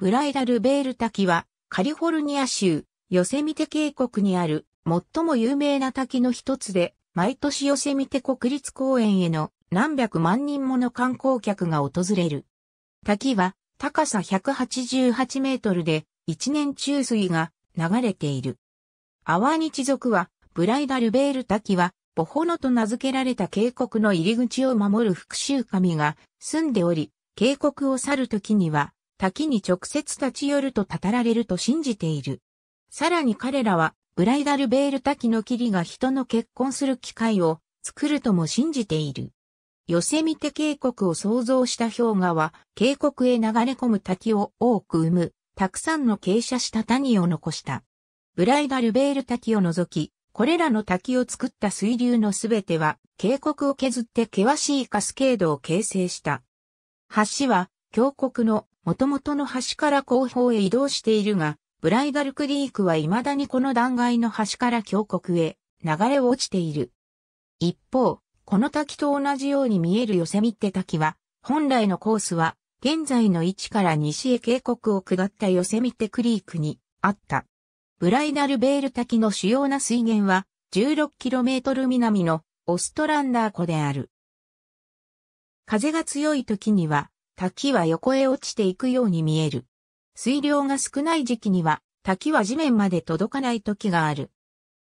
ブライダルベール滝はカリフォルニア州ヨセミテ渓谷にある最も有名な滝の一つで、毎年ヨセミテ国立公園への何百万人もの観光客が訪れる。滝は高さ188メートルで一年中水が流れている。アワニチ族はブライダルベール滝はボホノと名付けられた渓谷の入り口を守る復讐神が住んでおり、渓谷を去るときには滝に直接立ち寄ると語られると信じている。さらに彼らは、ブライダルベール滝の霧が人の結婚する機会を作るとも信じている。ヨセミテ渓谷を創造した氷河は、渓谷へ流れ込む滝を多く生む、たくさんの傾斜した谷を残した。ブライダルベール滝を除き、これらの滝を作った水流のすべては、渓谷を削って険しいカスケードを形成した。橋は、峡谷の元々の橋から後方へ移動しているが、ブライダルクリークは未だにこの断崖の橋から峡谷へ流れ落ちている。一方、この滝と同じように見えるヨセミッテ滝は、本来のコースは、現在の位置から西へ渓谷を下ったヨセミテクリークにあった。ブライダルベール滝の主要な水源は、16km 南のオストランダー湖である。風が強い時には、滝は横へ落ちていくように見える。水量が少ない時期には、滝は地面まで届かない時がある。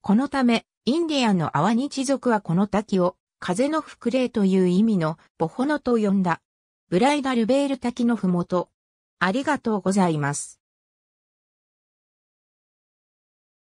このため、インディアンの淡日族はこの滝を、風の膨れという意味のボホノと呼んだ。ブライダルベール滝のふもと。ありがとうございます。